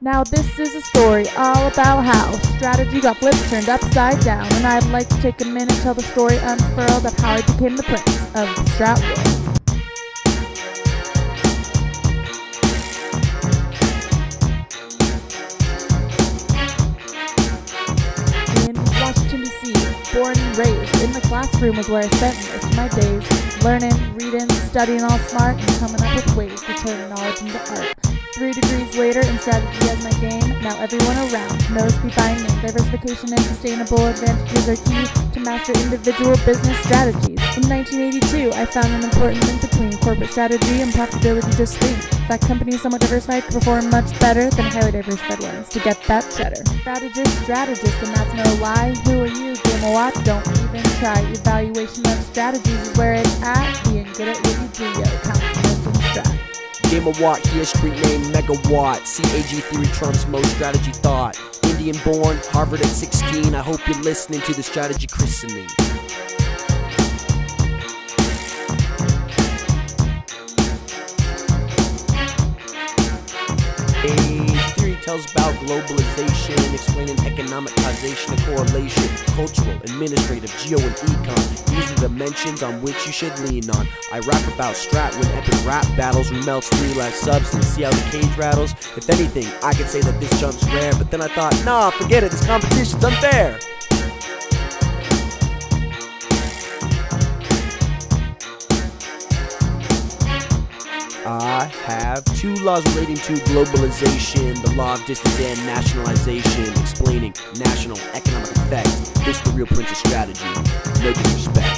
Now, this is a story all about how strategy got flipped, turned upside down, and I'd like to take a minute to tell the story unfurled of how I became the prince of the Strat world. In Washington, D.C., born and raised, in the classroom was where I spent most of my days, learning, reading, studying all smart, and coming up with ways to turn knowledge into art. Three degrees later in strategy as my game, now everyone around knows name. Diversification and sustainable advantages are key to master individual business strategies. In 1982, I found an important link between corporate strategy and profitability just think. That companies somewhat diversified perform much better than highly diversified ones to get that cheddar. Strategist, strategist, and that's no lie. Who are you? Ghemawat? Don't even try. Evaluation of strategies is where it's at. Being good at what you do, Ghemawat, here street name Megawatt. CAGE theory trumps most strategy thought. Indian born, Harvard at 16. I hope you're listening to the strategy christening. Theory tells about globalization, explaining economic causation and correlation, cultural, administrative, geo, and econ. These are the dimensions on which you should lean on. I rap about strat when epic rap battles remelts three life substance. See how the cage rattles? If anything, I could say that this jump's rare, but then I thought, nah, forget it, this competition's unfair. Have two laws relating to globalization, the law of distance and nationalization, explaining national economic effects. This the real Prince of strategy. No disrespect.